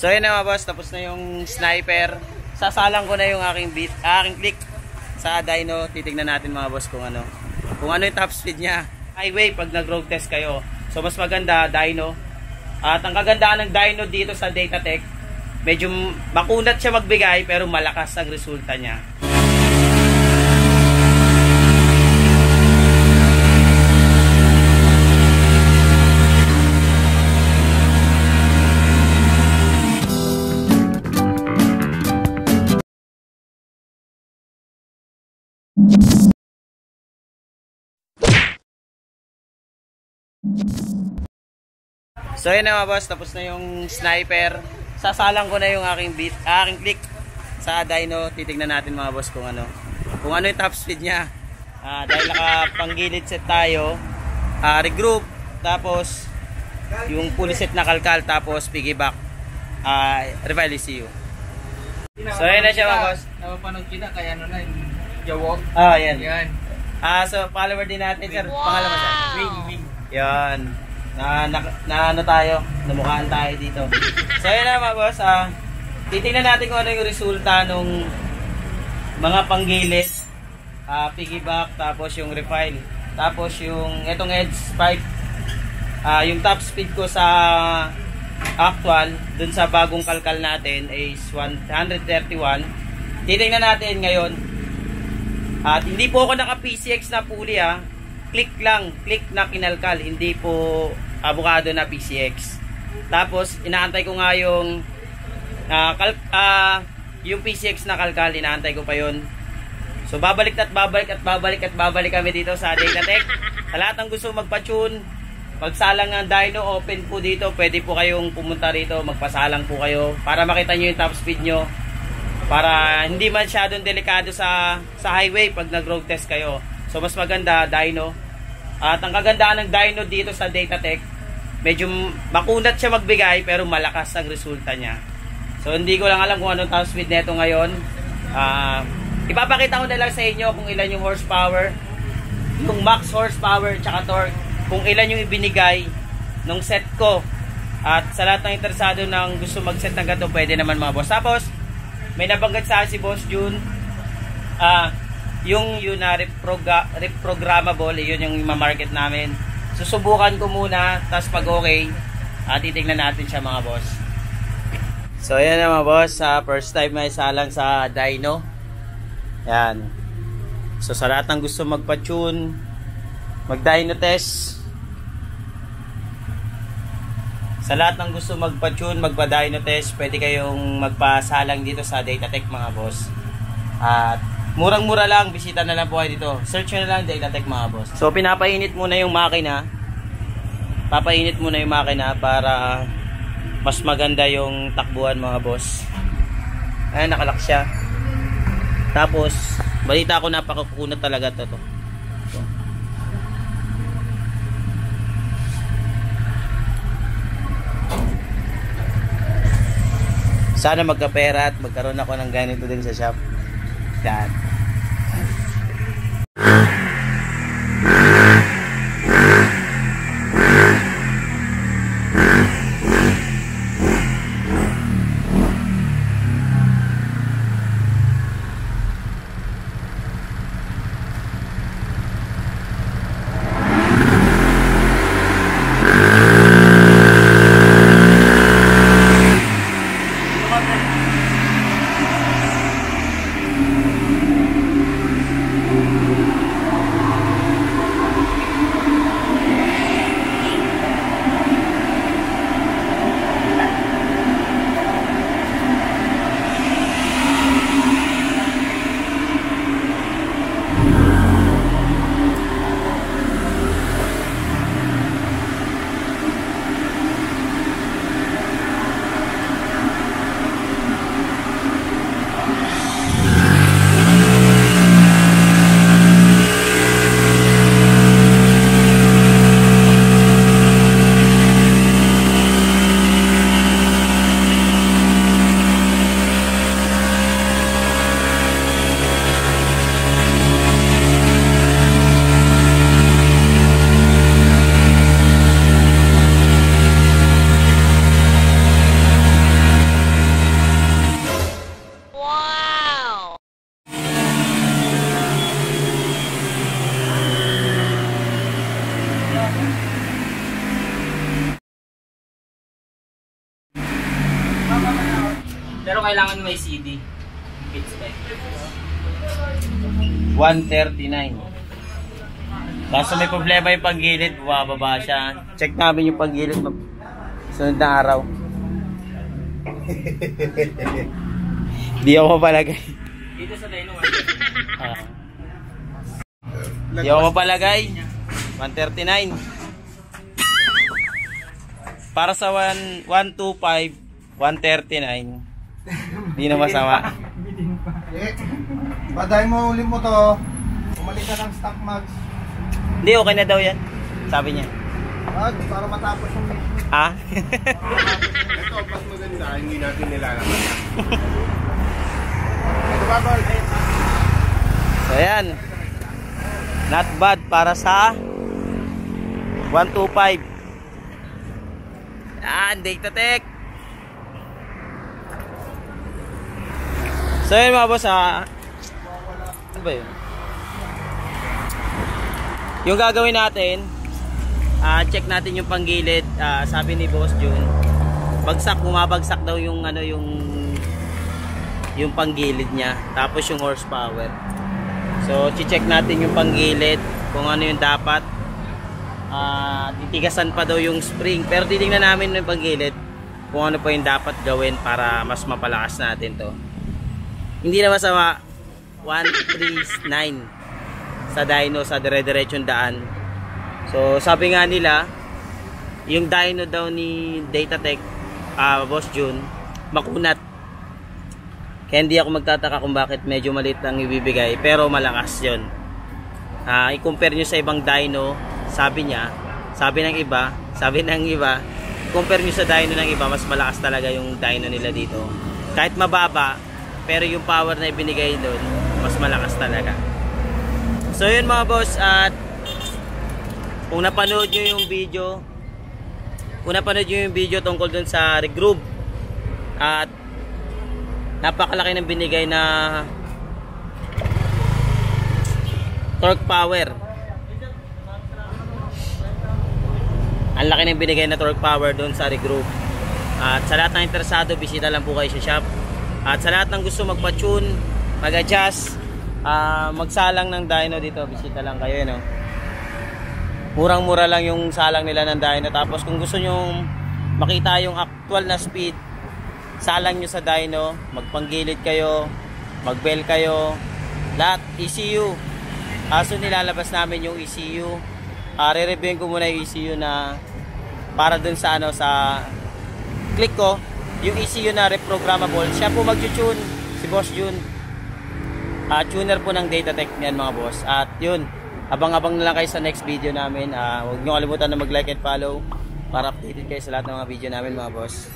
So yun na mga boss, tapos na yung sniper. Sasalang ko na yung aking beat, aking click sa dyno. Titignan natin mga boss kung ano. Kung ano yung top speed niya. Highway pag nag-road test kayo. So mas maganda dyno. At ang kagandaan ng dyno dito sa Datatech, medyo makunat siya magbigay pero malakas ang resulta niya. So yun na mga boss, tapos na yung sniper. Sasalang ko na yung aking beat, aking click sa dyno. Titignan natin mga boss kung ano. Kung ano yung top speed niya. Ah, dahil nakapanggilid set tayo. Ah, regroup. Tapos yung pull set na kalkal. Tapos piggyback. Ah, revive ECU. So yun na siya mga boss. Napapanood kita kaya ano na yung jawok. Ah, yan. Yan. Ah, so follower din natin sir. Pangalan mo sir? Wing, wing. Yan. Na, na, na ano tayo, namukhaan tayo dito. So yun na mga boss, ah, titingnan natin kung ano yung resulta nung mga panggilid, ah, piggyback, tapos yung refile, tapos yung etong edge spike, ah, yung top speed ko sa actual, dun sa bagong kalkal natin is 131. Titingnan natin ngayon, at hindi po ako naka PCX na pulley ah. Click lang, click na kinalkal, hindi po avocado na PCX. Tapos inaantay ko nga yung ah, kal ah, yung PCX na kalkal, inaantay ko pa yon. So babalik at babalik at babalik at babalik kami dito sa Datatech. Sa lahat ng gusto magpa-tune, magsalang ng dyno, open po dito. Pwede po kayong pumunta rito, magpasalang po kayo para makita nyo yung top speed nyo para hindi masyadong delikado sa sa highway pag nag-road test kayo. So mas maganda dyno. At ang kagandaan ng dyno dito sa Datatech, medyo makunat siya magbigay pero malakas ang resulta niya. So hindi ko lang alam kung anong top speed nito ngayon. Ah, ipapakita ko na lang sa inyo kung ilan yung horsepower, yung max horsepower tsaka torque, kung ilan yung ibinigay nung set ko. At sa lahat ng interesado ng gusto mag-set ng ganito, pwede naman mga boss. Tapos, may nabanggit sa si Boss June ah yung yun na reprogra reprogrammable yun yung ma-market namin. Susubukan ko muna tapos pag okay ah, titignan natin siya mga boss. So yan na mga boss sa first time may salang sa dyno yan so sa lahat ng gusto magpa-tune mag dyno test. Sa lahat ng gusto magpa-tune, magpa-dyno test, pwede kayong magpasalang dito sa Datatech mga boss. At murang-mura lang, bisita na lang po kayo dito. Search na lang Datatech mga boss. So pinapainit muna yung makina. Papainit muna yung makina para mas maganda yung takbuhan mga boss. Ayan, nakalak siya. Tapos, balita ko napakakunat talaga to. to. Sana magkapera at magkaroon ako ng ganito din sa shop. Yan. Pero kailangan may CD. Spec. 139. Kaso may problema yung paggilid, bumababa siya. Check namin yung paggilid mag sunod na araw. Di ako mapalagay. Dito sa Dino Ah. Di ako mapalagay. 139. Para sa 1, 125, 139. Di na masama. Eh, baday mo ulit mo to. Umalik ka ng stock max. Hindi, okay na daw yan. Sabi niya. At para matapos yung mission. Ah? Ito, mas maganda. Hindi natin nilalaman. Ito ba, boy? So ayan. Not bad para sa 125. Yan, data tech. So yun mga boss ah. Ano ba yun? Yung gagawin natin, ah check natin yung panggilid. Ah, sabi ni Boss Jun, bagsak, bumabagsak daw yung ano yung yung panggilid niya. Tapos yung horsepower. So, check natin yung panggilid kung ano yung dapat. Ah, titigasan pa daw yung spring. Pero titingnan namin yung panggilid kung ano pa yung dapat gawin para mas mapalakas natin to. Hindi na masama 139 sa dyno sa dire-diretsong daan. So, sabi nga nila, yung dyno daw ni Datatech, ah Boss June, makunat. Kaya hindi ako magtataka kung bakit medyo maliit lang ibibigay, pero malakas yon. Ah, i-compare nyo sa ibang dyno, sabi niya, sabi ng iba, sabi ng iba, compare nyo sa dyno ng iba, mas malakas talaga yung dyno nila dito. Kahit mababa, pero yung power na ibinigay doon, mas malakas talaga. So yun mga boss, at kung napanood nyo yung video, kung napanood nyo yung video tungkol dun sa regroup, at napakalaki ng binigay na torque power. Ang laki ng binigay na torque power doon sa regroup. At sa lahat ng interesado, bisita lang po kayo sa shop. At sa lahat ng gusto magpa-tune, mag-adjust, ah, magsalang ng dyno dito, bisita lang kayo, no? Murang-mura lang yung salang nila ng dyno. Tapos kung gusto nyo makita yung actual na speed, salang nyo sa dyno, magpanggilid kayo, magbell kayo, lahat, ECU. Aso nilalabas namin yung ECU. Uh, re-reviewin ko muna yung ECU na para dun sa ano sa click ko yung ECU na reprogrammable siya po mag-tune si Boss Jun. Uh, tuner po ng Datatech yan mga boss. At yun abang-abang na lang kayo sa next video namin. Uh, huwag nyo kalimutan na mag-like and follow para updated kayo sa lahat ng mga video namin mga boss